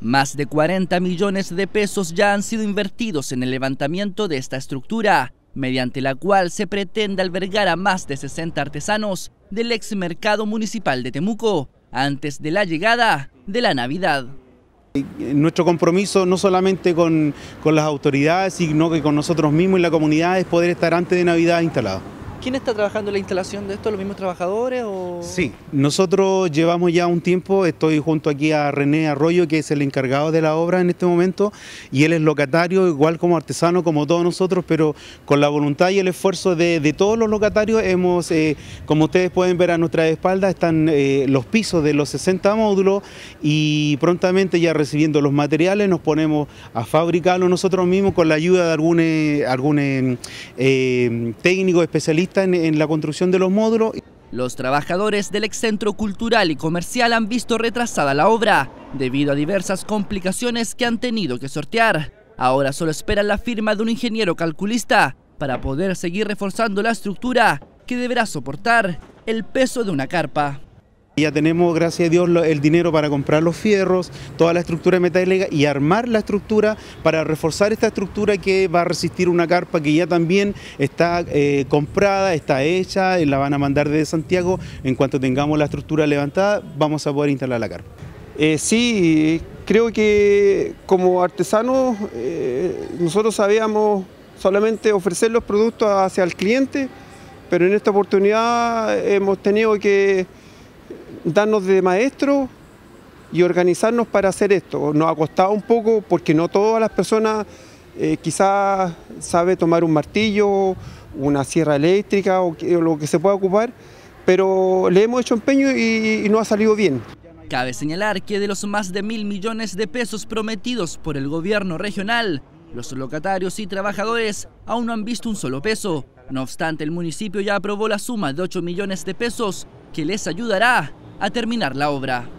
Más de 40 millones de pesos ya han sido invertidos en el levantamiento de esta estructura, mediante la cual se pretende albergar a más de 60 artesanos del ex mercado municipal de Temuco, antes de la llegada de la Navidad. Nuestro compromiso no solamente con, con las autoridades, sino que con nosotros mismos y la comunidad es poder estar antes de Navidad instalados. ¿Quién está trabajando en la instalación de esto? ¿Los mismos trabajadores? O... Sí, nosotros llevamos ya un tiempo, estoy junto aquí a René Arroyo, que es el encargado de la obra en este momento, y él es locatario, igual como artesano, como todos nosotros, pero con la voluntad y el esfuerzo de, todos los locatarios hemos, eh, como ustedes pueden ver a nuestra espalda, están eh, los pisos de los 60 módulos y prontamente ya recibiendo los materiales nos ponemos a fabricarlo nosotros mismos con la ayuda de algún, algún eh, técnico especialista en, la construcción de los módulos. Los trabajadores del ex centro cultural y comercial han visto retrasada la obra debido a diversas complicaciones que han tenido que sortear. Ahora solo esperan la firma de un ingeniero calculista para poder seguir reforzando la estructura que deberá soportar el peso de una carpa. Ya tenemos, gracias a Dios, el dinero para comprar los fierros, toda la estructura metálica y armar la estructura para reforzar esta estructura que va a resistir una carpa que ya también está eh, comprada, está hecha, la van a mandar desde Santiago. En cuanto tengamos la estructura levantada, vamos a poder instalar la carpa. Eh, sí, creo que como artesanos eh, nosotros sabíamos solamente ofrecer los productos hacia el cliente, pero en esta oportunidad hemos tenido que darnos de maestro y organizarnos para hacer esto. Nos ha costado un poco porque no todas las personas eh, quizás sabe tomar un martillo, una sierra eléctrica o, lo que se pueda ocupar, pero le hemos hecho empeño y, y no ha salido bien. Cabe señalar que de los más de mil millones de pesos prometidos por el gobierno regional, los locatarios y trabajadores aún no han visto un solo peso. No obstante, el municipio ya aprobó la suma de 8 millones de pesos que les ayudará a terminar la obra.